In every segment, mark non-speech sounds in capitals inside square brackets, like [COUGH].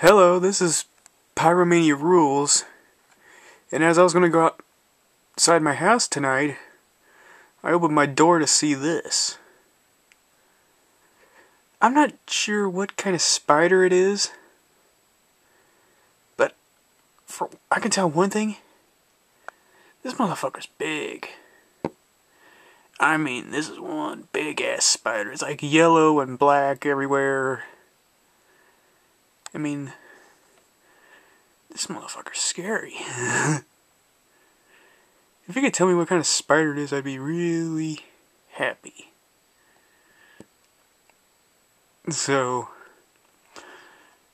Hello, this is Pyromania Rules. And as I was gonna go outside my house tonight, I opened my door to see this. I'm not sure what kind of spider it is, but for I can tell one thing. This motherfucker's big. I mean, this is one big ass spider. It's like yellow and black everywhere. I mean, this motherfucker's scary. [LAUGHS] if you could tell me what kind of spider it is, I'd be really happy. So,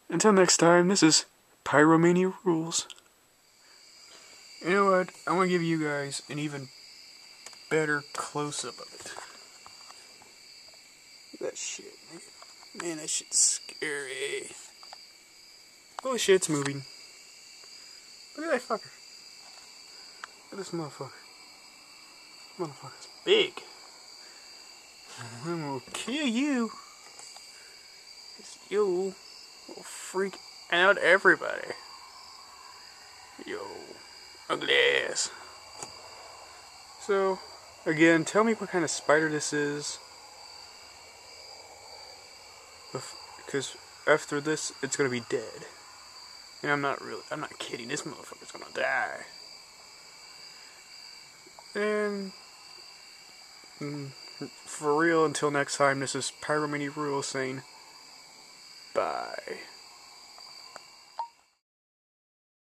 until next time, this is Pyromania Rules. You know what? I want to give you guys an even better close up of it. That shit, man. Man, that shit's scary. Holy shit, it's moving. Look at that fucker. Look at this motherfucker. This motherfucker's big. I'm gonna kill you. Cause you will freak out everybody. Yo, ugly ass. So, again, tell me what kind of spider this is. Because after this, it's gonna be dead. And I'm not really, I'm not kidding, this motherfucker's gonna die. And, mm, for real, until next time, this is Pyromania Rule saying, bye.